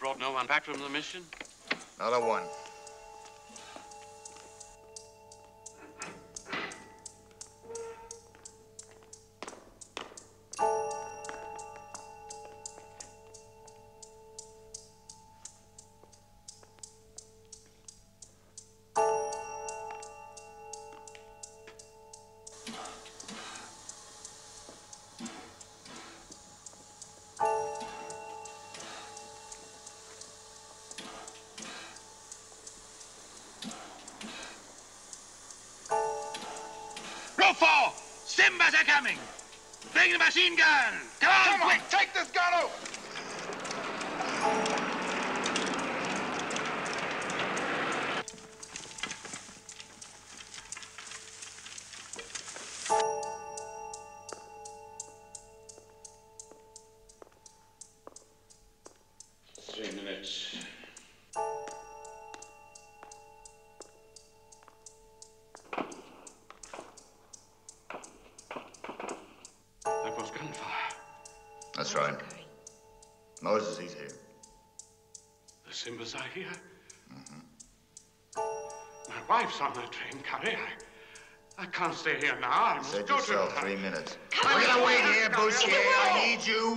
Brought no one back from the mission? Not a one. Simba's are coming! Bring the machine gun! Come on, Come on, quick! take this That's right. Moses, he's here. The Simbas are here. Mm-hmm. My wife's on the train, Curry. I, I can't stay here now. I must Said go yourself, to three minutes. on. We're gonna wait here, Come come on. I need you.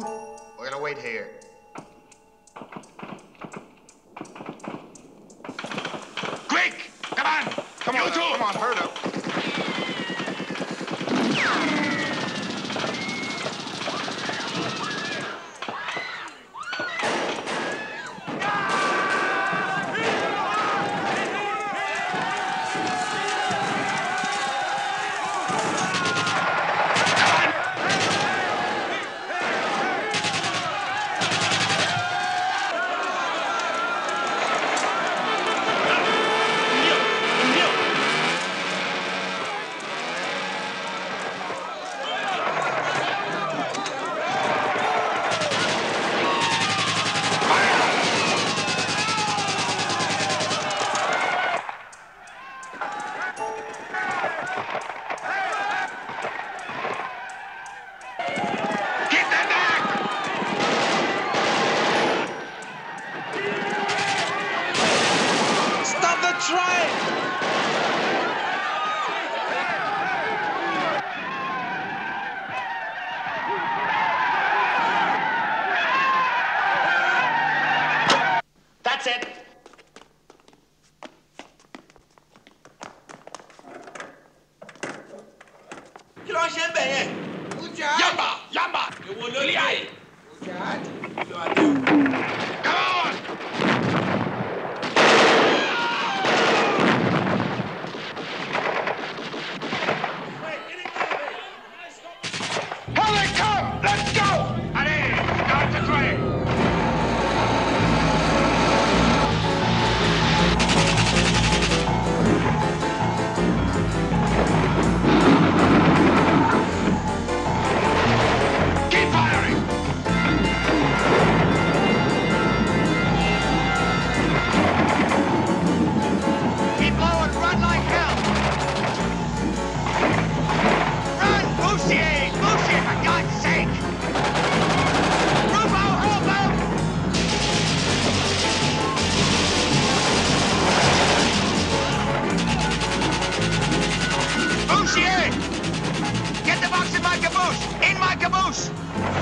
We're gonna wait here. Quick! Come on! Come you on, two! come on, hurry up. The train! That's it! Kí ló ń ṣe ń bẹ̀ yẹn? Yamba! Yamba! Èwo ló Ilé ayé! Kí ló wá dé? Come on! Here Bussier!